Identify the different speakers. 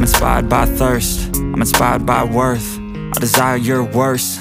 Speaker 1: I'm inspired by thirst. I'm inspired by worth. I desire your worst.